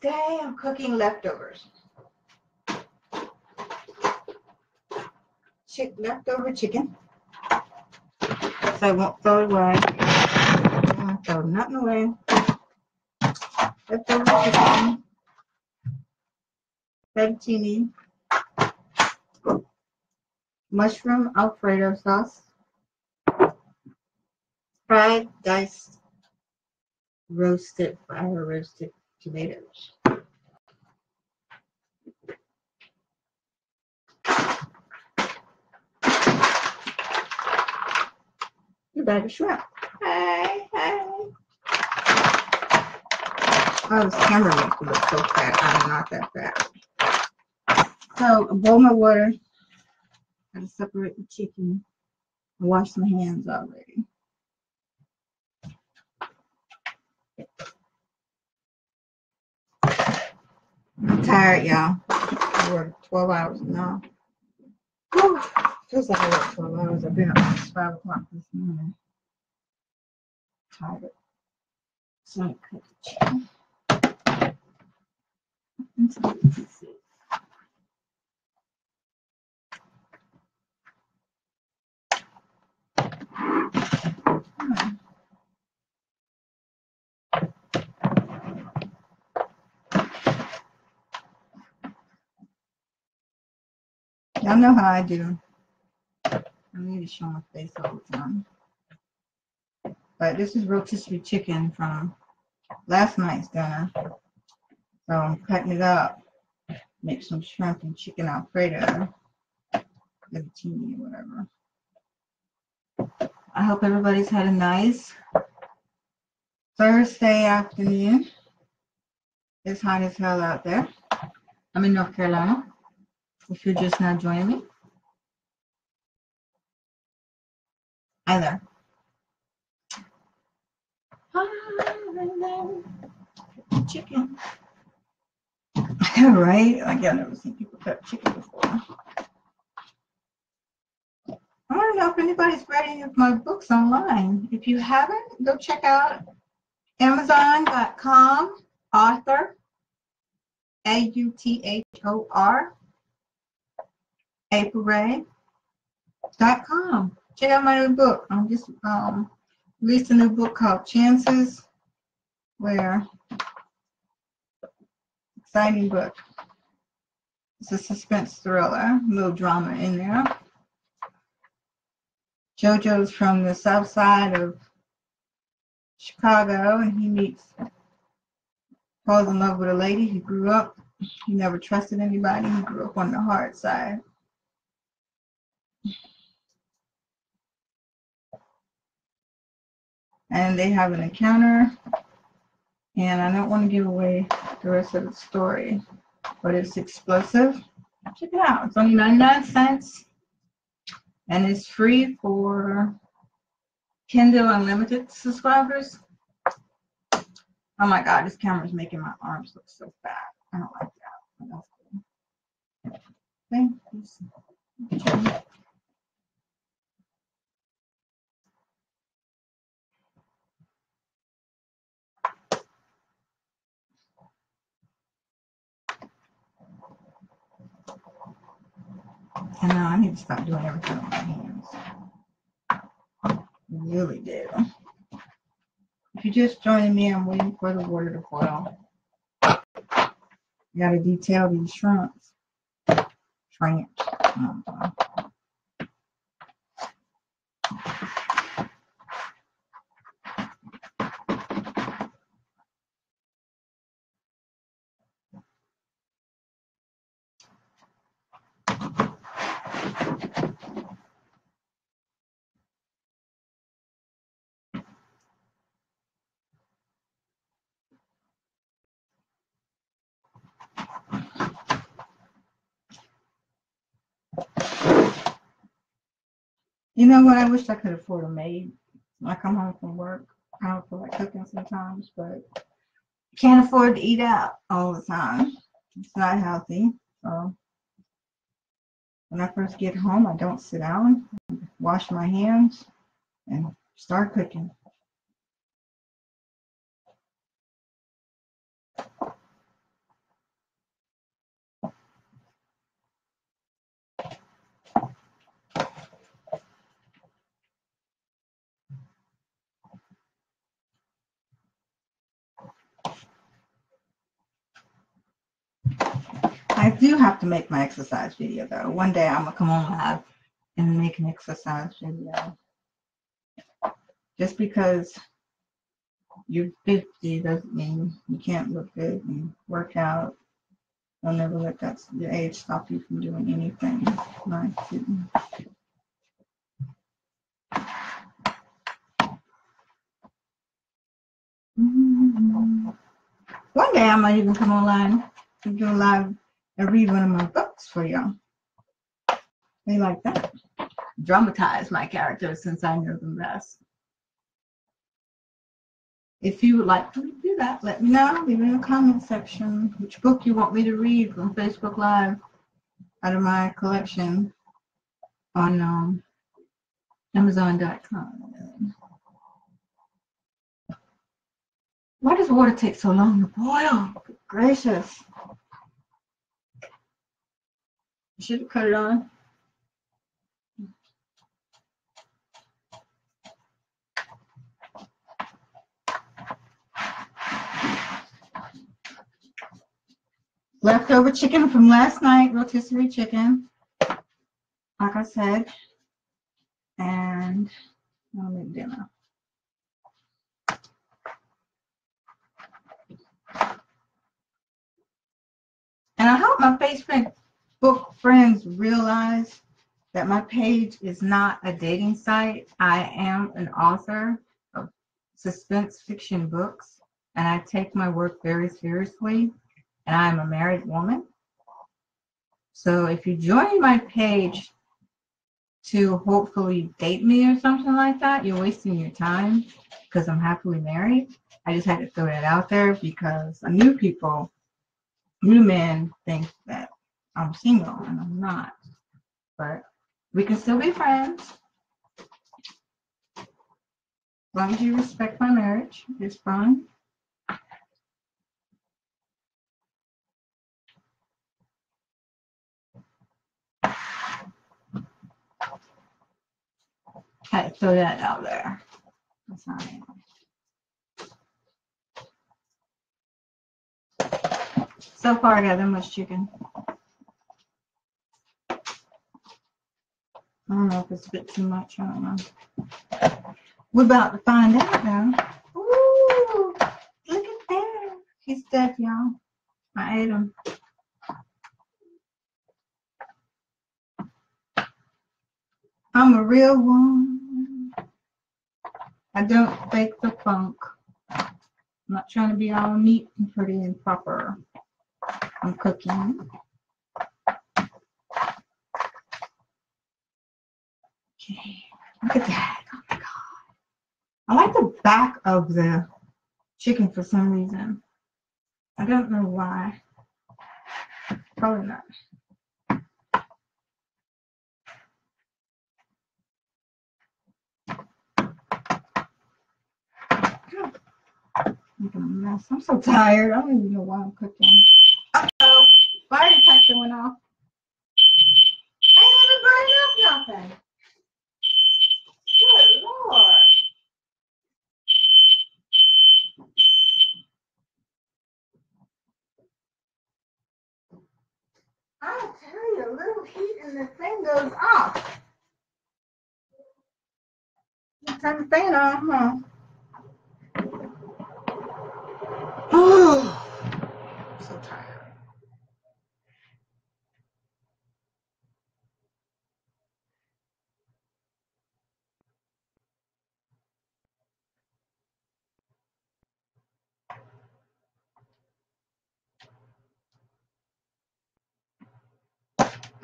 Today I'm cooking leftovers. Chick leftover chicken. So I won't throw it away. I won't throw nothing away. Leftover chicken. Fettuccine. Mushroom Alfredo sauce. Fried diced roasted fire roasted tomatoes. You bag of shrimp. Hey, hey. Oh, this camera makes me look so fat. I'm not that fat. So, a bowl of water. Gotta separate the chicken. I washed my hands already. I'm tired, y'all. I worked 12 hours now. Whew. Feels like I worked 12 hours. I've been up since 5 o'clock this morning. Tired. So I the chicken. Y'all know how I do. I need to show my face all the time. But this is rotisserie chicken from last night's dinner. So I'm cutting it up. Make some shrimp and chicken alfredo. Fettuccine or whatever. I hope everybody's had a nice Thursday afternoon. It's hot as hell out there. I'm in North Carolina. If you're just now joining me. Hi there. Chicken. right? Like I've never seen people cut chicken before. I don't know if anybody's read any of my books online. If you haven't, go check out Amazon.com author A U T H O R April dot com. Check out my new book. I'm just um released a new book called Chances where exciting book. It's a suspense thriller, a little drama in there. Jojo's from the south side of Chicago and he meets falls in love with a lady. He grew up, he never trusted anybody. He grew up on the hard side. And they have an encounter. And I don't want to give away the rest of the story, but it's explosive. Check it out. It's only 99 cents. And it's free for Kindle Unlimited subscribers. Oh my God, this camera is making my arms look so fat. I don't like that. Cool. Thanks. I know I need to stop doing everything with my hands. Really do. If you're just joining me, I'm waiting for the water to boil. Got to detail these shrimps. Shrimps. Oh, You know what? I wish I could afford a maid. I come home from work, I don't feel like cooking sometimes, but can't afford to eat out all the time. It's not healthy. So when I first get home, I don't sit down, wash my hands, and start cooking. Do have to make my exercise video though. One day I'm gonna come on live and make an exercise video. Just because you're 50 doesn't mean you can't look good and work out. Don't never let that your age stop you from doing anything. Nice. Mm-hmm. One day I might even come online and do a live read one of my books for y'all. They like that. Dramatize my characters since I know them best. If you would like to do that, let me know. Leave it in the comment section which book you want me to read from Facebook Live out of my collection on um, Amazon.com. Why does water take so long to boil? Good gracious. Should have cut it on. Leftover chicken from last night, rotisserie chicken. Like I said. And I'll make dinner. And I hope my Facebook friends realize that my page is not a dating site. I am an author of suspense fiction books, and I take my work very seriously. And I'm a married woman. So if you join my page to hopefully date me or something like that, you're wasting your time because I'm happily married. I just had to throw that out there because new people new men think that I'm single and I'm not. But we can still be friends. As long as you respect my marriage, it's fine. Okay, throw that out there. That's not it. So far, I got that much chicken. Don't know if it's a bit too much. I don't know. We're about to find out now. Ooh, look at that. He's dead, y'all. I ate him. I'm a real one. I don't fake the funk. I'm not trying to be all neat and pretty and proper. I'm cooking. Look at that. Oh my God. I like the back of the chicken for some reason. I don't know why. Probably not. Make a mess. I'm so tired. I don't even know why I'm cooking. Uh-oh. Fire detector went off. I even burned up nothing. Lord. I'll tell you, a little heat and the thing goes off. Turn the fan on, huh? Oh.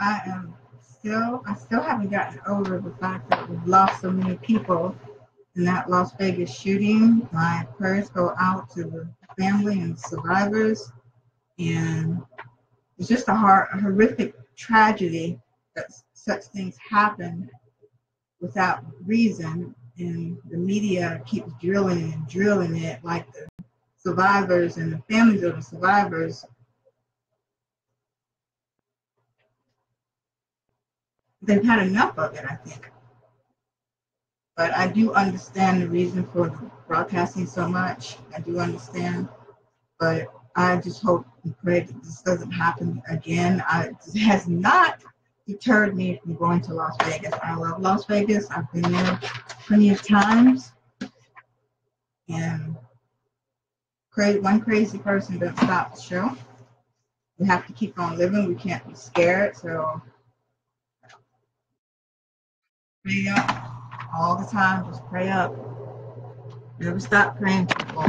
I am still, I still haven't gotten over the fact that we've lost so many people in that Las Vegas shooting. My prayers go out to the family and survivors. And it's just a, hard, a horrific tragedy that such things happen without reason. And the media keeps drilling and drilling it like the survivors and the families of the survivors they've had enough of it, I think. But I do understand the reason for broadcasting so much. I do understand. But I just hope and pray that this doesn't happen again. I, it has not deterred me from going to Las Vegas. I love Las Vegas. I've been there plenty of times. And cra- one crazy person doesn't stop the show. We have to keep on living. We can't be scared. So pray up all the time. Just pray up. Never stop praying, people.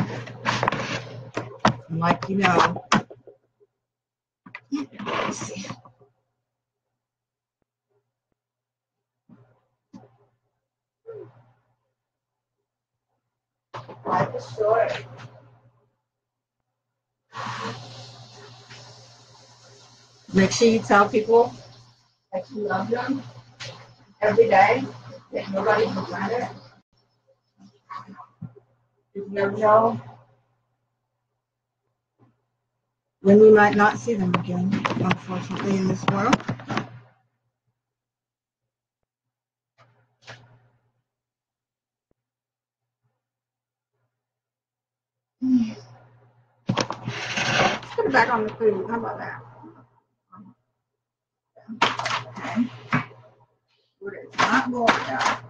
And like you know, let's see. Life is short. Make sure you tell people that you love them every day, that nobody can matter. You never know when we might not see them again, unfortunately, in this world. Let's put it back on the food. How about that? Not.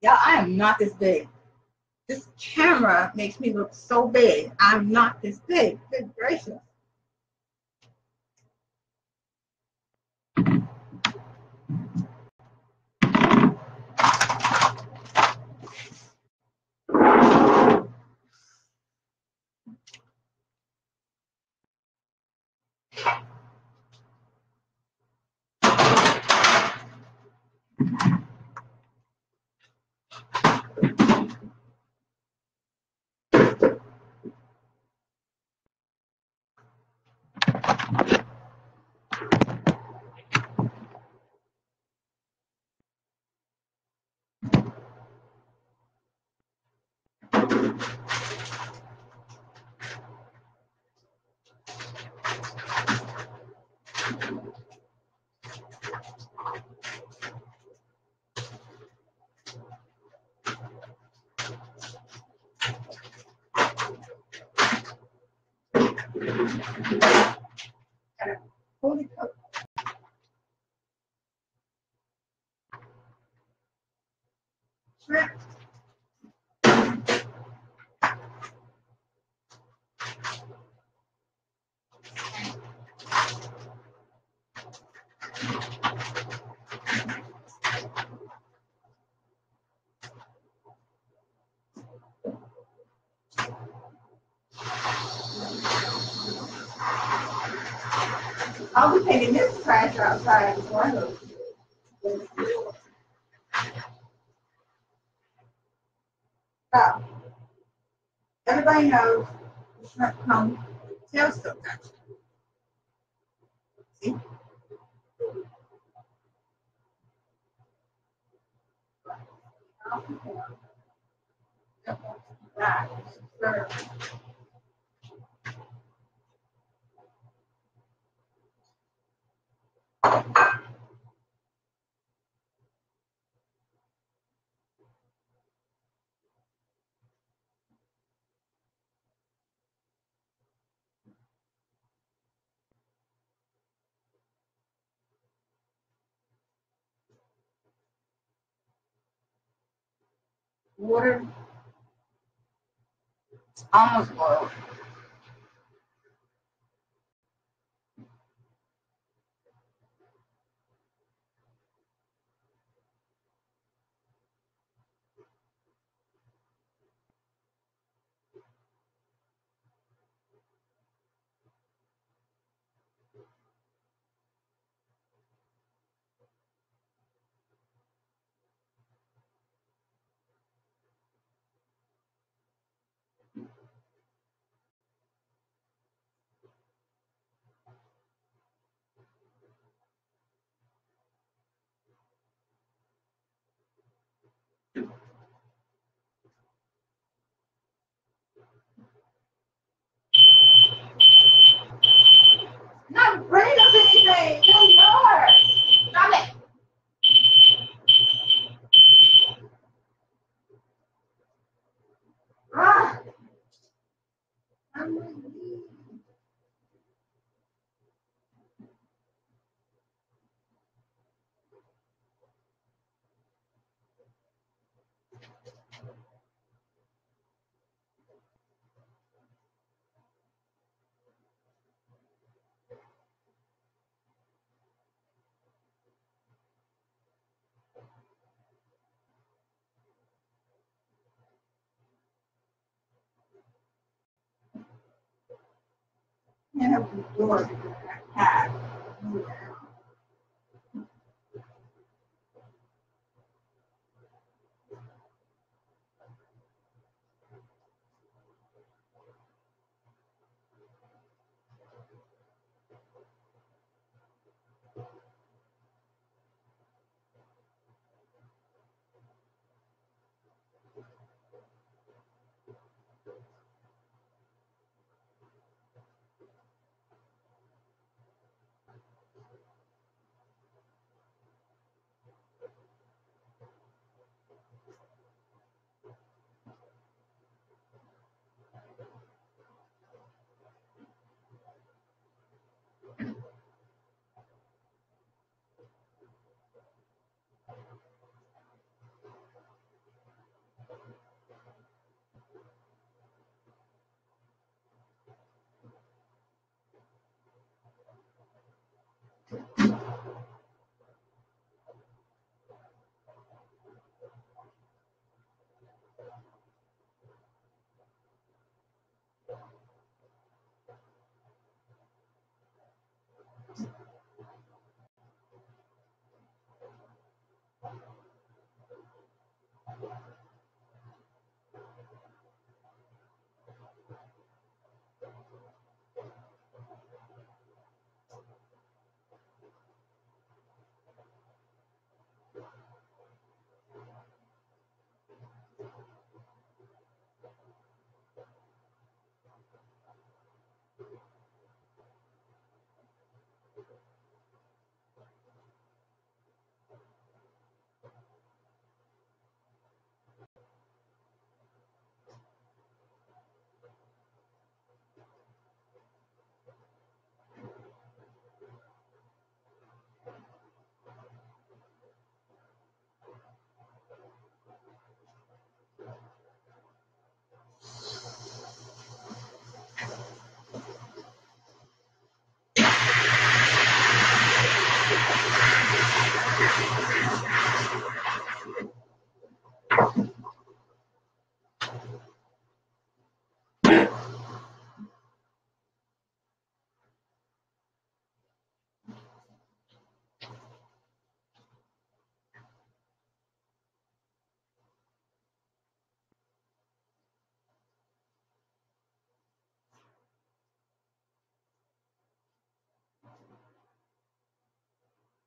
Yeah, I am not this big. This camera makes me look so big. I'm not this big. Good gracious. I'll be taking this trash outside before I go. So, everybody knows the shrimp come tail still touch. See? That, sure. Water. It's almost boiled. Can't have the door that cat.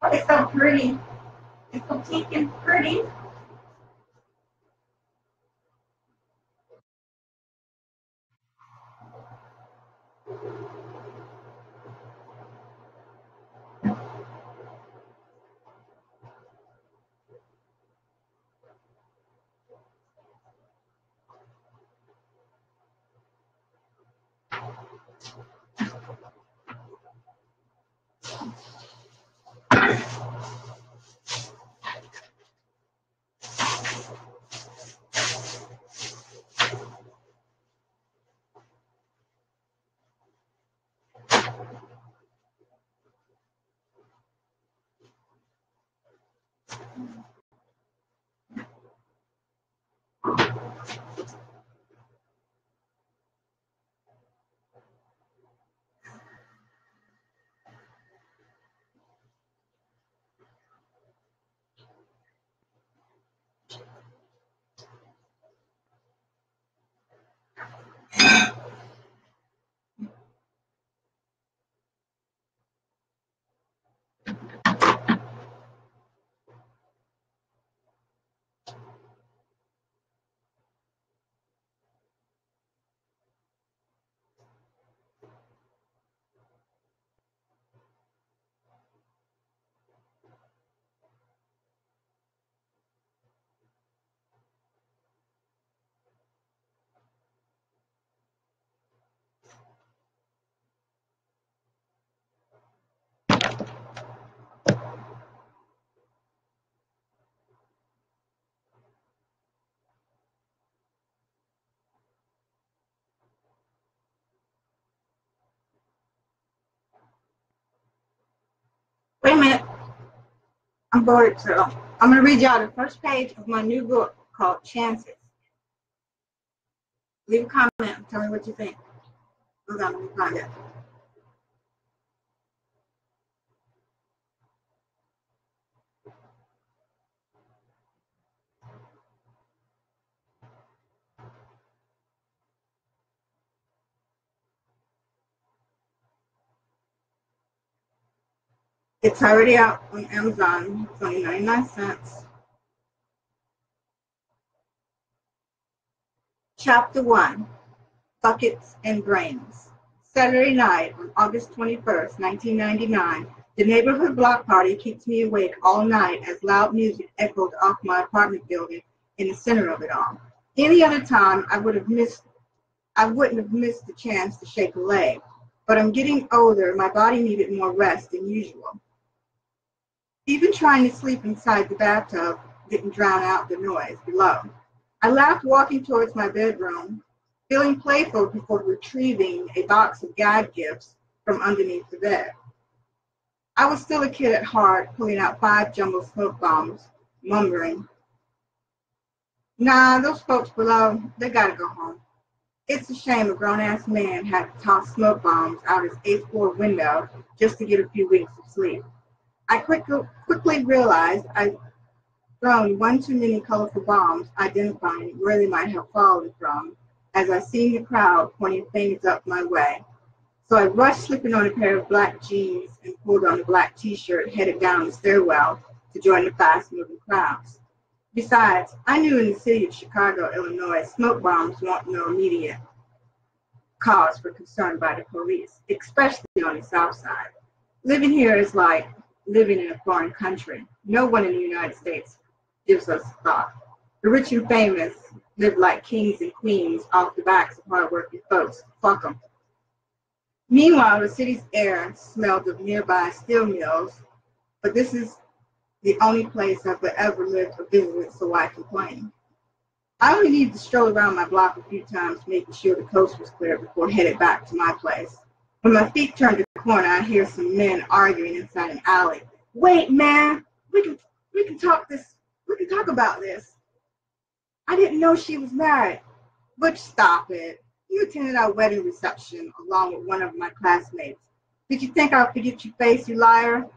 Oh, it's so pretty. It's so pink and pretty. Wait a minute. I'm bored, so I'm going to read y'all the first page of my new book called Chances. Leave a comment. Tell me what you think. Hold on, let me find it. It's already out on Amazon. It's only 99 cents. Chapter 1 Buckets and Brains. Saturday night on August 21st, 1999, the neighborhood block party keeps me awake all night as loud music echoed off my apartment building in the center of it all. Any other time, I would have missed, I wouldn't have missed the chance to shake a leg. But I'm getting older, my body needed more rest than usual. Even trying to sleep inside the bathtub didn't drown out the noise below. I laughed walking towards my bedroom, feeling playful before retrieving a box of gag gifts from underneath the bed. I was still a kid at heart, pulling out five jumbo smoke bombs, mumbling, Nah, those folks below, they gotta go home. It's a shame a grown ass man had to toss smoke bombs out his eighth floor window just to get a few winks of sleep. I quickly, quickly realized I'd thrown one too many colorful bombs, identifying where they might have fallen from, as I seen the crowd pointing things up my way. So I rushed, slipping on a pair of black jeans and pulled on a black t-shirt, headed down the stairwell to join the fast-moving crowds. Besides, I knew in the city of Chicago, Illinois, smoke bombs weren't no immediate cause for concern by the police, especially on the south side. Living here is like living in a foreign country. No one in the United States gives us thought. The rich and famous live like kings and queens off the backs of hardworking folks. Fuck them. Meanwhile, the city's air smelled of nearby steel mills, but this is the only place I've ever lived or visited, so I complain. I only needed to stroll around my block a few times, making sure the coast was clear before headed back to my place. When my feet turned the corner, I hear some men arguing inside an alley. Wait, man, we can we can talk this. We can talk about this. I didn't know she was married. Butch, stop it. You attended our wedding reception along with one of my classmates. Did you think I'd forget your face, you liar?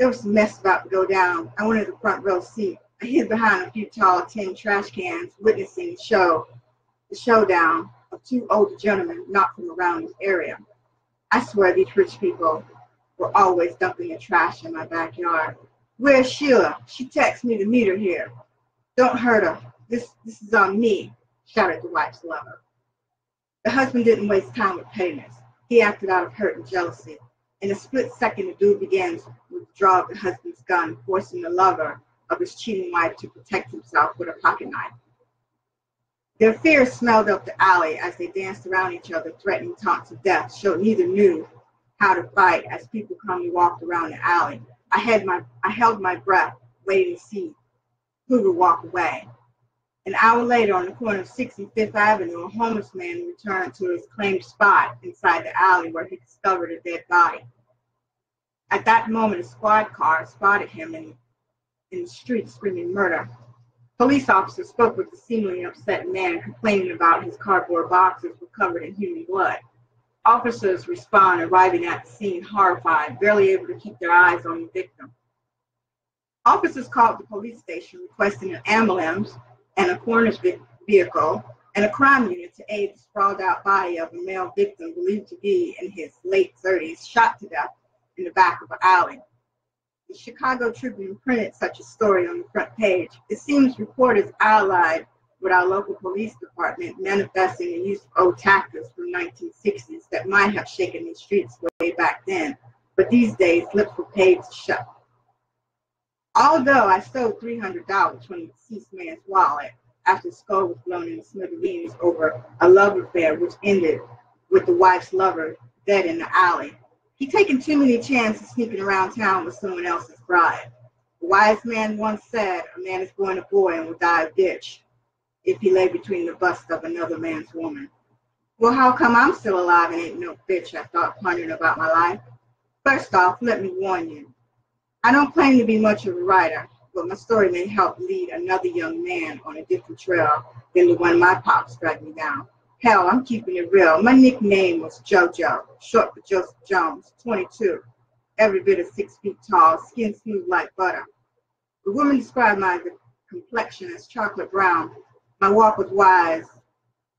There was some mess about to go down. I wanted the front row seat. I hid behind a few tall tin trash cans, witnessing the show, the showdown of two older gentlemen not from around this area. I swear these rich people were always dumping their trash in my backyard. Where's Sheila? She texted me to meet her here. Don't hurt her. This this is on me, shouted the wife's lover. The husband didn't waste time with pettiness. He acted out of hurt and jealousy. In a split second, the dude began to withdraw the husband's gun, forcing the lover of his cheating wife to protect himself with a pocket knife. Their fears smelled up the alley as they danced around each other, threatening taunts of death, showed neither knew how to fight as people calmly walked around the alley. I had my I held my breath, waiting to see who would walk away. An hour later, on the corner of 6th and 5th Avenue, a homeless man returned to his claimed spot inside the alley where he discovered a dead body. At that moment, a squad car spotted him in, in the street screaming murder. Police officers spoke with the seemingly upset man, complaining about his cardboard boxes were covered in human blood. Officers respond, arriving at the scene horrified, barely able to keep their eyes on the victim. Officers called the police station requesting an ambulance and a coroner's vehicle and a crime unit to aid the sprawled out body of a male victim believed to be in his late 30s, shot to death in the back of an alley. The Chicago Tribune printed such a story on the front page. It seems reporters allied with our local police department manifesting the use of old tactics from 1960s that might have shaken the streets way back then, but these days lips were paid to shut. Although I stole $300 from the deceased man's wallet after the skull was blown in the smithereens over a love affair which ended with the wife's lover dead in the alley, he taken too many chances sneaking around town with someone else's bride. A wise man once said, a man is born a boy and will die a bitch if he lay between the bust of another man's woman. Well, how come I'm still alive and ain't no bitch? I thought, pondering about my life. First off, let me warn you. I don't claim to be much of a writer, but my story may help lead another young man on a different trail than the one my pops dragged me down. Hell, I'm keeping it real. My nickname was JoJo, short for Joseph Jones, 22, every bit of six feet tall, skin smooth like butter. The woman described my complexion as chocolate brown. My walk was wise,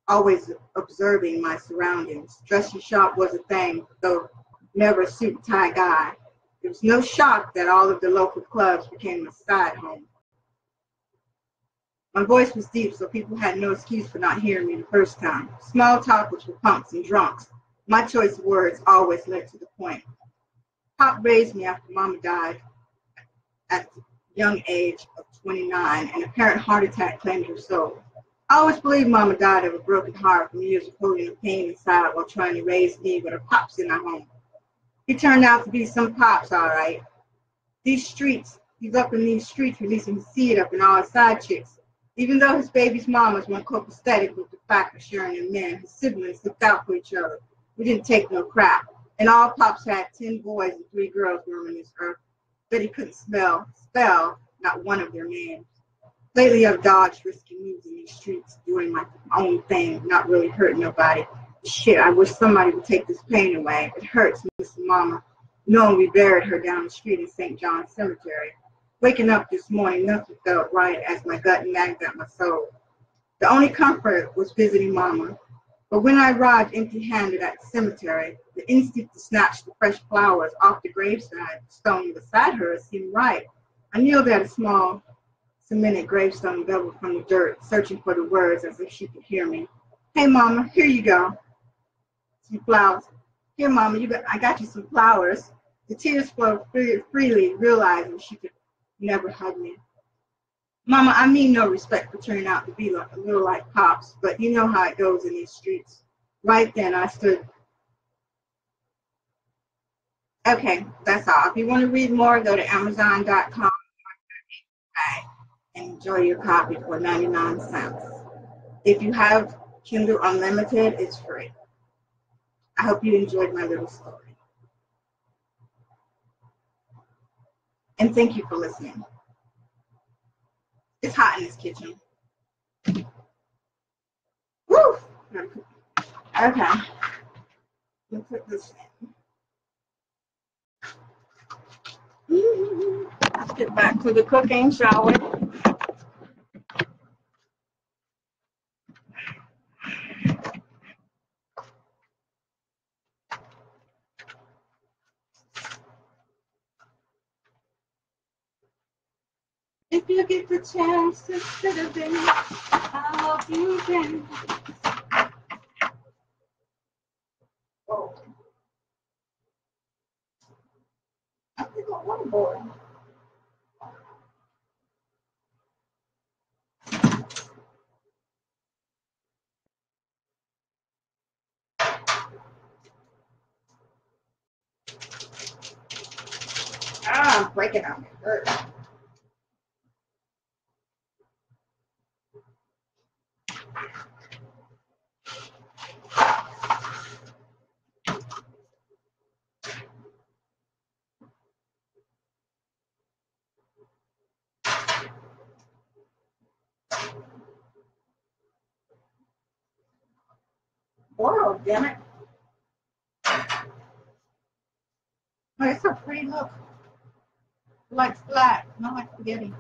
always observing my surroundings. Dressing sharp was a thing, though never a suit and tie guy. It was no shock that all of the local clubs became a side home. My voice was deep, so people had no excuse for not hearing me the first time. Small talk was for punks and drunks. My choice of words always led to the point. Pop raised me after Mama died at the young age of 29, and a apparent heart attack claimed her soul. I always believed Mama died of a broken heart from years of holding the pain inside while trying to raise me with her pops in our home. He turned out to be some pops, all right. These streets, he's up in these streets releasing seed up in all his side chicks. Even though his baby's mamas weren't copacetic with the fact of sharing a man, his siblings looked out for each other. We didn't take no crap. And all pops had ten boys and three girls roaming this earth. But he couldn't spell, spell not one of their names. Lately I've dodged risky moves in these streets, doing my own thing, not really hurting nobody. Shit, I wish somebody would take this pain away. It hurts, Miss Mama, knowing we buried her down the street in St. John's Cemetery. Waking up this morning, nothing felt right as my gut nagged at my soul. The only comfort was visiting Mama. But when I arrived empty-handed at the cemetery, the instinct to snatch the fresh flowers off the graveside stone beside her seemed right. I kneeled at a small cemented gravestone beveled from the dirt, searching for the words as if she could hear me. Hey, Mama, here you go some flowers. Here, Mama, you got, I got you some flowers. The tears flowed free, freely, realizing she could never hug me. Mama, I mean no respect for turning out to be like, a little like Pops, but you know how it goes in these streets. Right then, I stood. Okay, that's all. If you want to read more, go to Amazon.com and enjoy your copy for 99 cents. If you have Kindle Unlimited, it's free. I hope you enjoyed my little story. And thank you for listening. It's hot in this kitchen. Woo! Okay. Put this in. Let's get back to the cooking, shall we? If you get the chance to sit a bit, I hope you can. Oh. I think I board. Ah, I'm breaking out my shirt. World, damn it. Oh, it's a pretty look. Like flat, not like spaghetti.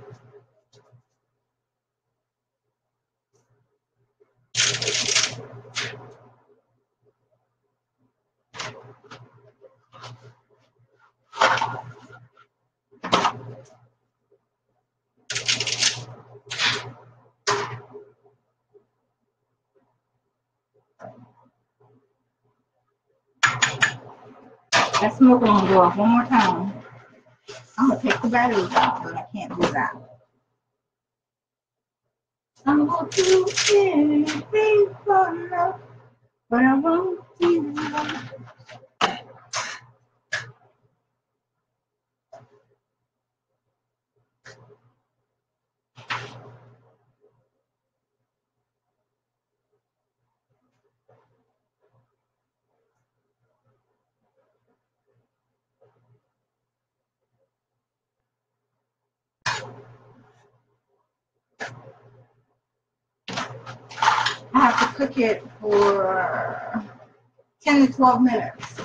That smoker gonna go off one more time. I'm gonna take the batteries out, but I can't do that. I'm gonna do anything for love, but I won't do love. I have to cook it for 10 to 12 minutes.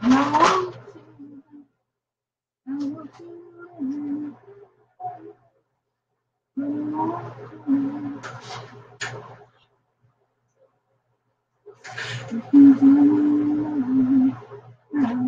And I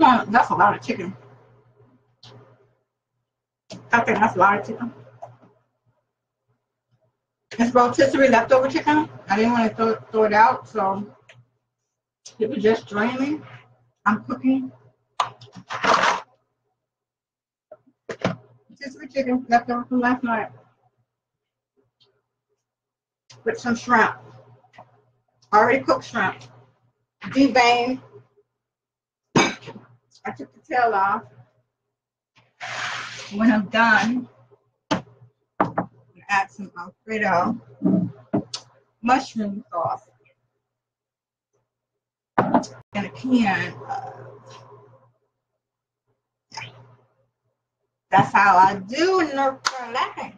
that's a lot of chicken. I think that's a lot of chicken. It's rotisserie leftover chicken. I didn't want to throw, throw it out, so it was just draining. I'm cooking rotisserie chicken leftover from last night with some shrimp. Already cooked shrimp. Deveined. I took the tail off. When I'm done, add some Alfredo mushroom sauce and a can of, that's how I do in North Carolina.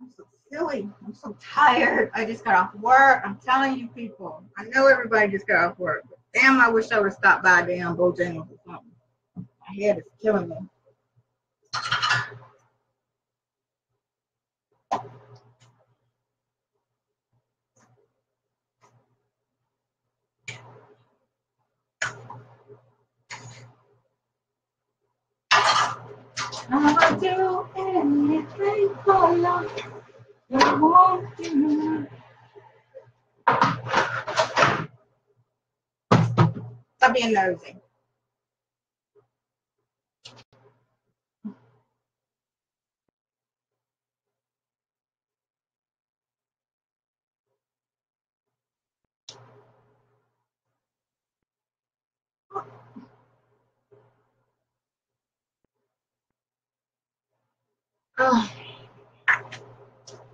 I'm so silly. I'm so tired. I just got off work. I'm telling you people. I know everybody just got off work. Damn, I wish I would have stopped by damn Bojangles or something. My head is killing me. I'll do anything for love. I want you. Stop being nosy. Oh.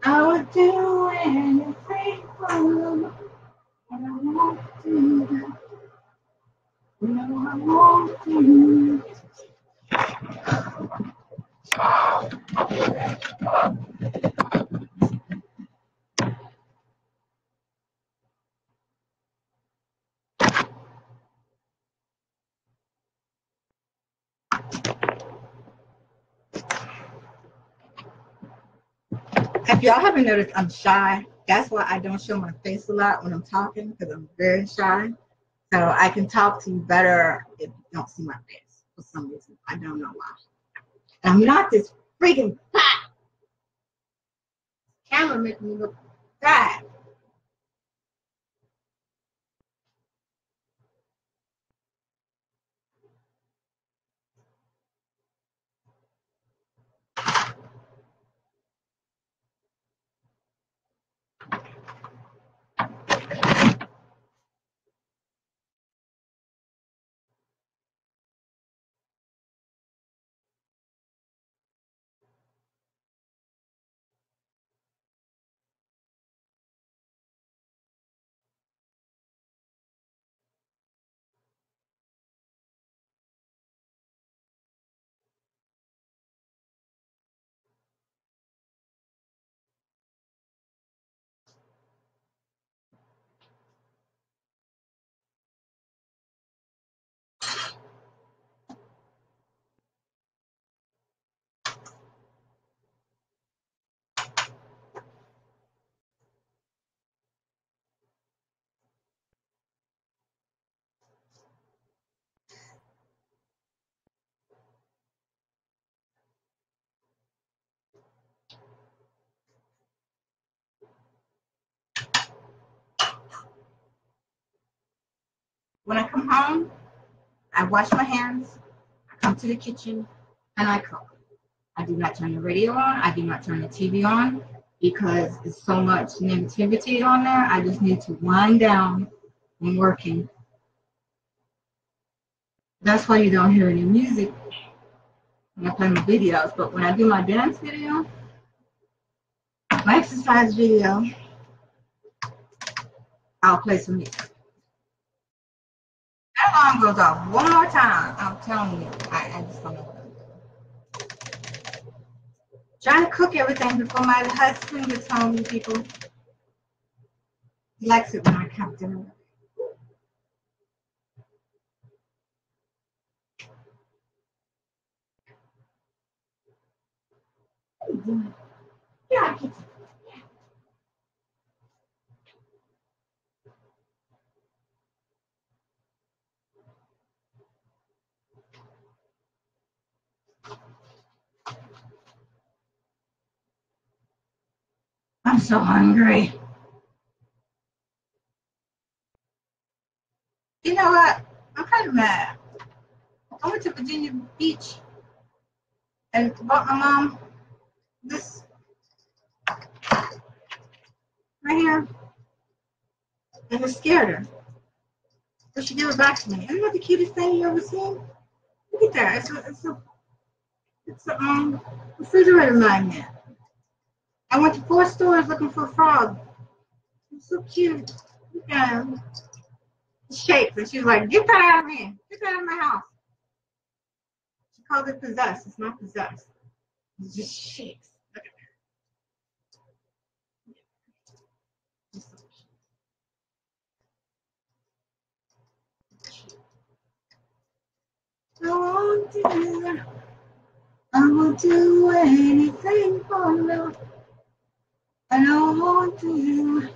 I would do anything for you. And I won't do that. No, I won't do If y'all haven't noticed, I'm shy. That's why I don't show my face a lot when I'm talking because I'm very shy. So I can talk to you better if you don't see my face for some reason. I don't know why. I'm not this freaking fat. Camera making me look fat. When I come home, I wash my hands, I come to the kitchen, and I cook. I do not turn the radio on, I do not turn the TV on because there's so much negativity on there. I just need to wind down when working. That's why you don't hear any music when I play my videos. But when I do my dance video, my exercise video, I'll play some music. That alarm goes off one more time. I'm telling you, I, I just don't know what I'm doing. Trying to cook everything before my husband gets home, you people. He likes it when I come dinner. Yeah, I'm so hungry. You know what? I'm kind of mad. I went to Virginia Beach and bought my mom this right here. And it scared her. So she gave it back to me. Isn't that the cutest thing you ever seen? Look at that. It's a, it's a, it's a um, refrigerator magnet. I went to four stores looking for a frog. It's so cute. Look at him. Shakes. And she's like, get that out of me. Get that out of my house. She called it possessed. It's not possessed. It just shakes. Look at that. I want to, I will do anything for love. I don't want to.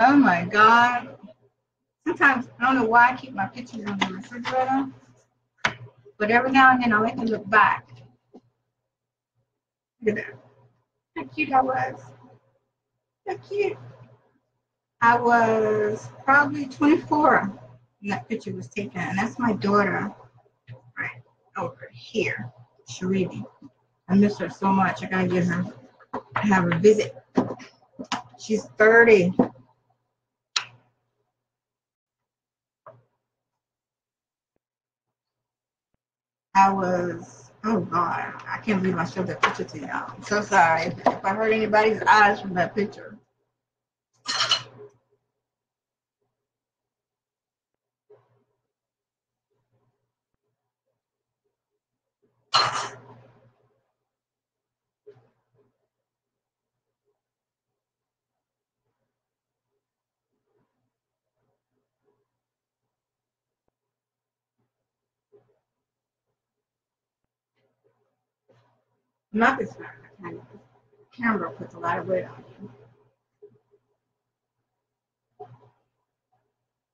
Oh my God. Sometimes I don't know why I keep my pictures on the refrigerator, but every now and then I like to look back. Look at that. How cute I was. How cute. I was probably 24 when that picture was taken, and that's my daughter right over here, Sharibi. I miss her so much. I gotta get her have a visit. She's 30. I was, oh God, I can't believe I showed that picture to y'all. I'm so sorry if I hurt anybody's eyes from that picture. Not this. Kind of. Camera puts a lot of weight on you.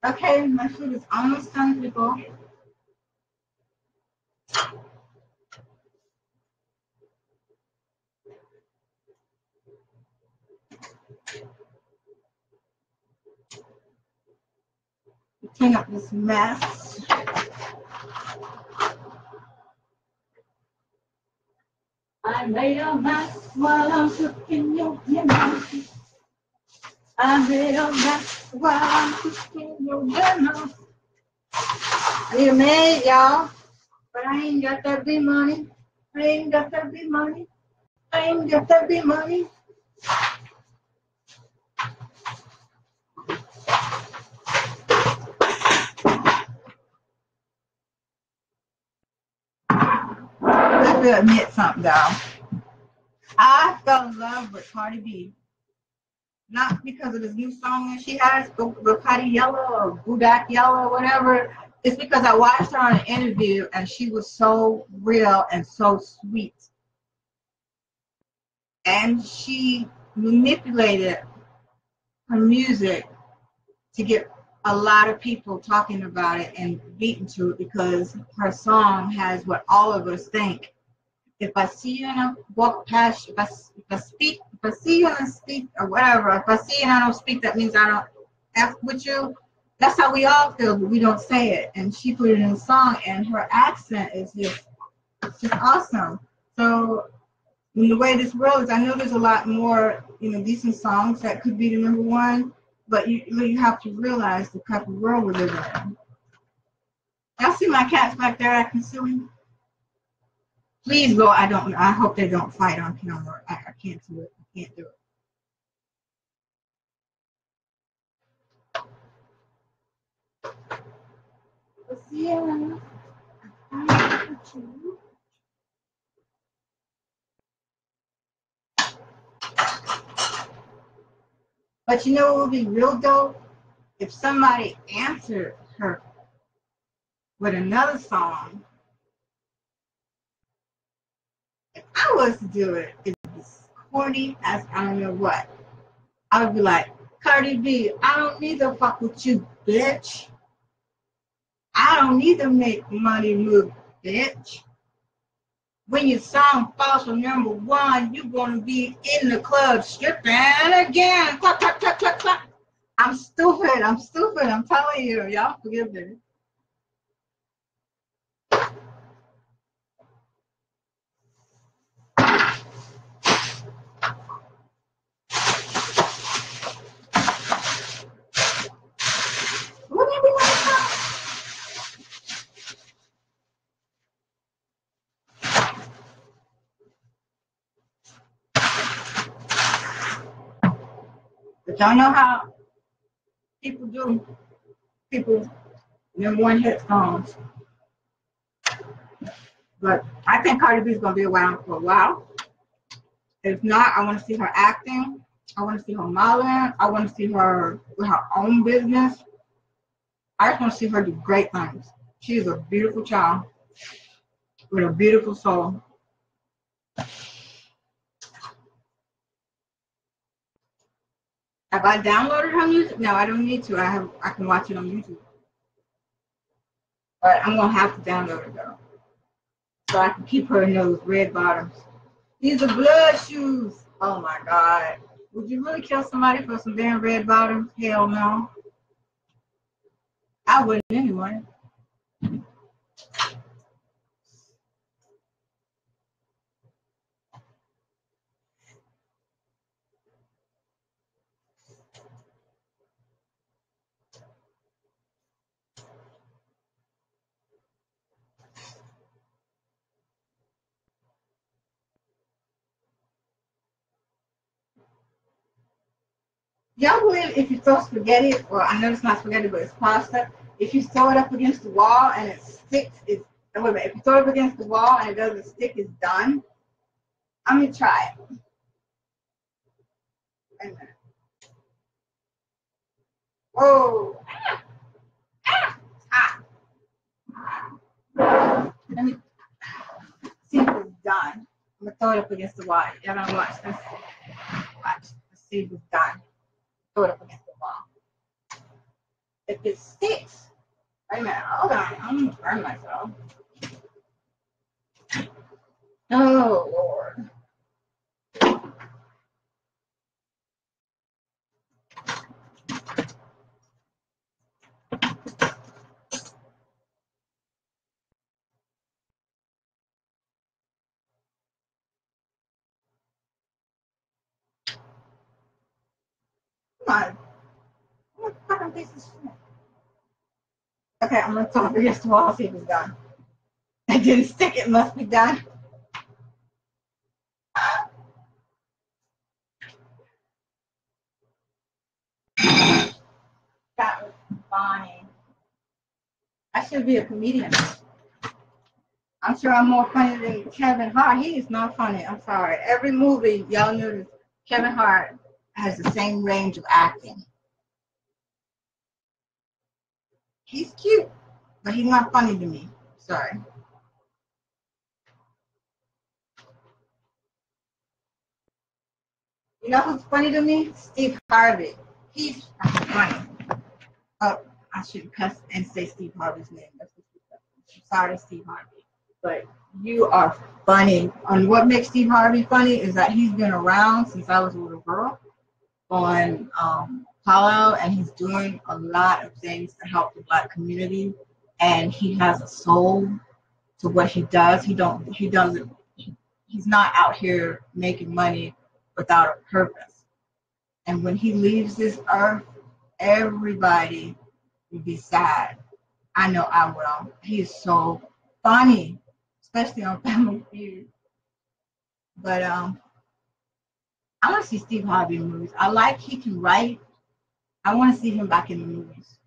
Okay, my food is almost done, people. Clean up this mess. Made a mess while I'm cooking your dinner. I made a mess while I'm cooking your dinner. A maid, y'all, but I ain't got that big money. I ain't got that big money. I ain't got that big money. To admit something, though. I fell in love with Cardi B. Not because of this new song that she has, Bugatti Yellow or Bodak Yellow or whatever. It's because I watched her on an interview and she was so real and so sweet. And she manipulated her music to get a lot of people talking about it and beaten to it because her song has what all of us think if I see you and I walk past, if I, if I speak, if I see you and I speak or whatever, if I see you and I don't speak, that means I don't F with you. That's how we all feel, but we don't say it. And she put it in a song, and her accent is just, just awesome. So, in the way this world is, I know there's a lot more, you know, decent songs that could be the number one, but you you have to realize the type of world we live in. Y'all see my cats back there acting silly? Please, Lord, I don't. I hope they don't fight on camera. I, I can't do it. I can't do it. But you know what would be real dope? If somebody answered her with another song. If I was to do it, it's corny as I don't know what. I would be like, Cardi B, I don't need to fuck with you, bitch. I don't need to make money move, bitch. When your song falls from number one, you're gonna be in the club stripping again. Clap, clap, clap, clap, clap. I'm stupid. I'm stupid. I'm telling you. Y'all forgive me. Y'all know how people do people number one hit songs. But I think Cardi B is gonna be around for a while. If not, I want to see her acting. I want to see her modeling. I want to see her with her own business. I just want to see her do great things. She is a beautiful child with a beautiful soul. Have I downloaded her music? No, I don't need to. I have I can watch it on YouTube. But I'm gonna have to download it though. So I can keep her in those red bottoms. These are blood shoes. Oh my god. Would you really kill somebody for some damn red bottoms? Hell no. I wouldn't anyway. Y'all believe if you throw spaghetti, or I know it's not spaghetti, but it's pasta, if you throw it up against the wall and it sticks, it's, oh, wait a minute, if you throw it up against the wall and it doesn't stick, it's done? I'm gonna try it. Wait a minute. Whoa. Ah. Ah. Let me see if it's done. I'm gonna throw it up against the wall. Y'all gonna watch this. Watch. Let's see if it's done throw it up against the wall. If it sticks, wait a minute, hold on, I'm gonna burn myself. Oh Lord. Okay, I'm gonna talk against the wall, see if it's done. I didn't stick, it must be done. That was funny. I should be a comedian. I'm sure I'm more funny than Kevin Hart. He is not funny. I'm sorry. Every movie, y'all notice Kevin Hart has the same range of acting. He's cute, but he's not funny to me. Sorry. You know who's funny to me? Steve Harvey. He's funny. Oh, I should cuss and say Steve Harvey's name. Sorry, Steve Harvey. But you are funny. And what makes Steve Harvey funny is that he's been around since I was a little girl on um, Apollo, and he's doing a lot of things to help the Black community. And he has a soul to what he does. He don't. He doesn't. He's not out here making money without a purpose. And when he leaves this earth, everybody will be sad I know I will. He is so funny, especially on Family Feud. But um, I want to see Steve Harvey in movies. I like he can write. I want to see him back in the movies.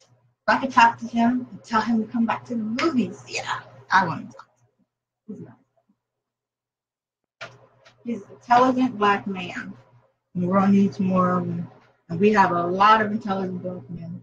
If I could talk to him and tell him to come back to the movies, yeah, I want to talk to him. He's nice. He's an intelligent black man. The world needs more of him. And we have a lot of intelligent black men.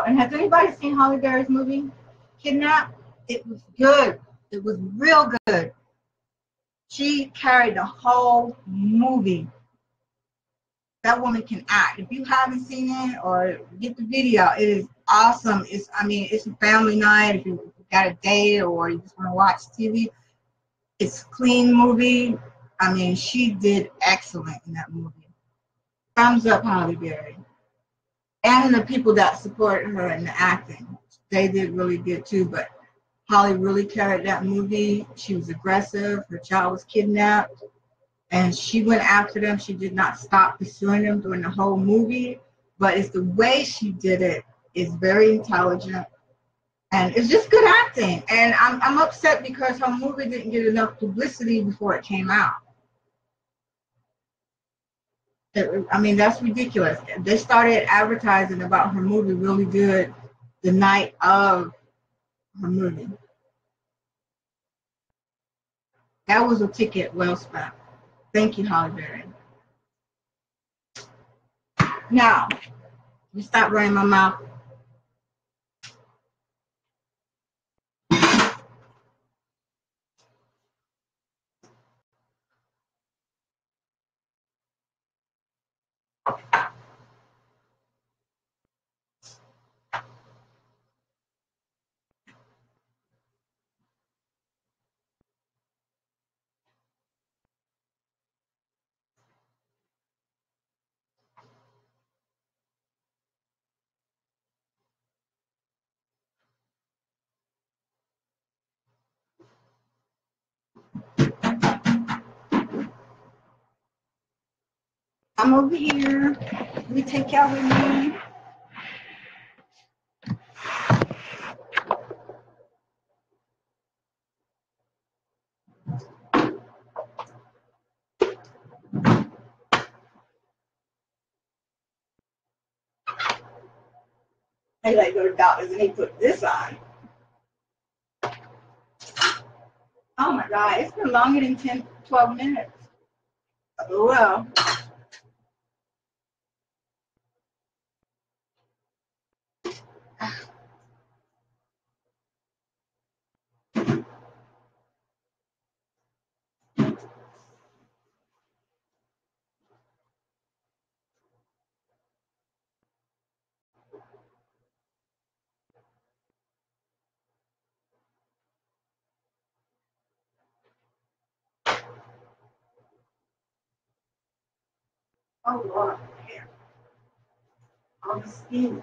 Oh, and has anybody seen Halle Berry's movie, Kidnap? It was good. It was real good. She carried the whole movie. That woman can act. If you haven't seen it or get the video, it is awesome. It's I mean, it's a family night. If you got a date or you just want to watch TV, it's a clean movie. I mean, she did excellent in that movie. Thumbs up, Halle Berry. And the people that supported her in the acting, they did really good too. But Halle really carried that movie. She was aggressive. Her child was kidnapped. And she went after them. She did not stop pursuing them during the whole movie. But it's the way she did it is very intelligent. And it's just good acting. And I'm, I'm upset because her movie didn't get enough publicity before it came out. I mean, that's ridiculous. They started advertising about her movie really good the night of her movie. That was a ticket well spent. Thank you, Halle Berry. Now, you stop running my mouth. I'm over here. Let me take y'all with me. I like go to doctors and they put this on. Oh my God, it's been longer than 10, 12 minutes. Oh well. Oh Lord, hair. On the skin.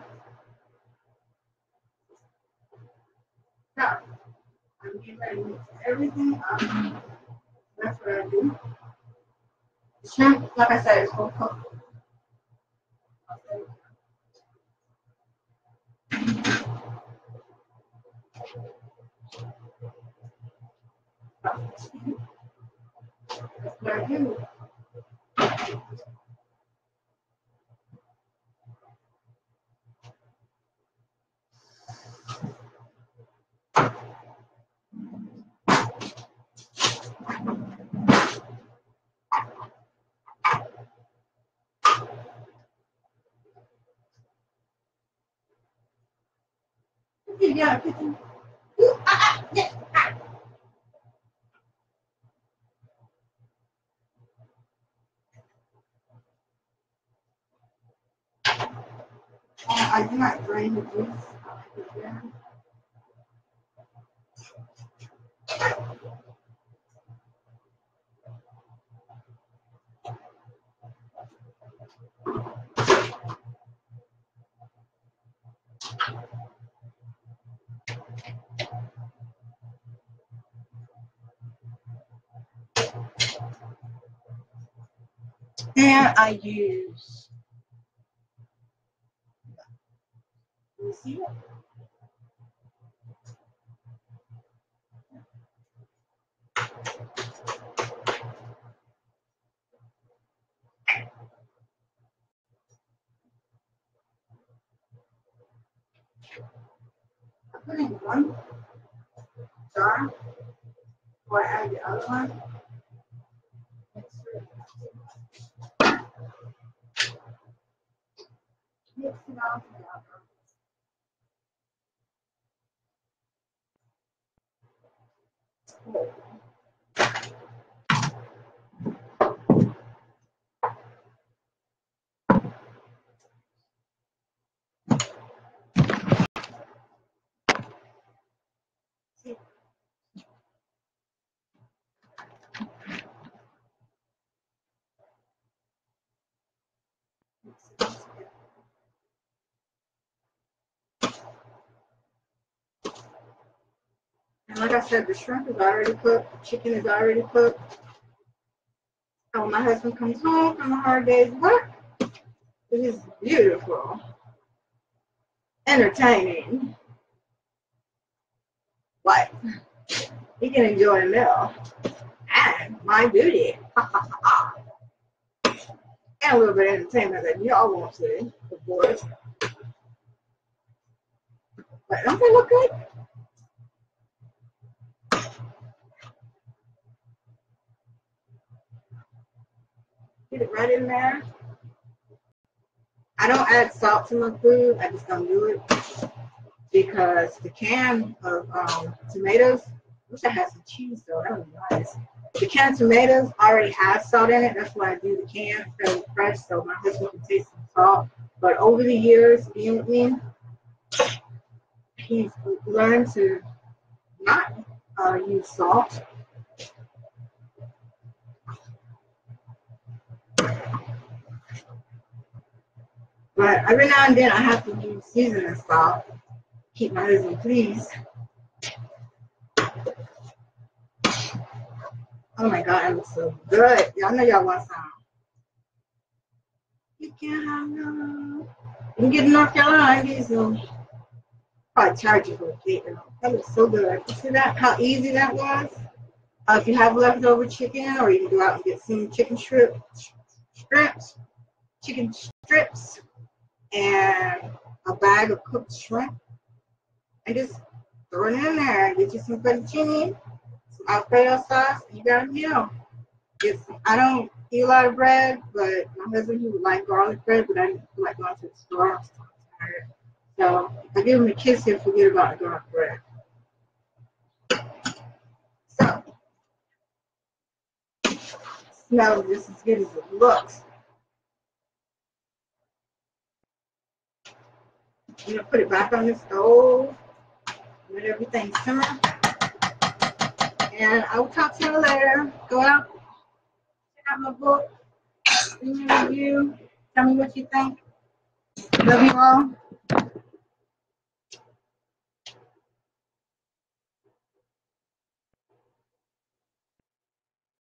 So, I'm ready to mix everything up. That's what I do. Shrimp, like I said, it's whole cooked. That's what I do. I do not drain the juice. out of And I use, you put in one jar or add the other one. Mix it all together. And like I said, the shrimp is already cooked, the chicken is already cooked. And when my husband comes home from a hard day's work, it is beautiful, entertaining. What? He can enjoy a meal. And my duty. and a little bit of entertainment that y'all won't see, of course. But don't they look good? Get it right in there. I don't add salt to my food. I just don't do it because the can of um, tomatoes, I wish I had some cheese though. That would be nice. The can tomatoes already has salt in it. That's why I do the can fairly fresh so my husband can taste some salt. But over the years being with me, he's learned to not uh, use salt. But every now and then I have to use seasoning salt. Keep my husband pleased. Oh my god, it looks so good. Y'all know y'all want some. You can't have no. You can get in North Carolina, some. Probably charge you for a plate. That looks so good. You see that? How easy that was? Uh, if you have leftover chicken, or you can go out and get some chicken strip, strips, chicken strips, and a bag of cooked shrimp and just throw it in there. Get you some fettuccine, some Alfredo sauce, you got a meal. It's, I don't eat a lot of bread, but my husband he would like garlic bread, but I didn't like going to the store. so I give him a kiss, he'll forget about the garlic bread. So smells just as good as it looks. I'm gonna put it back on the stove. Let everything simmer. And I will talk to you later. Go out, check out my book, me a review, tell me what you think. Love you all.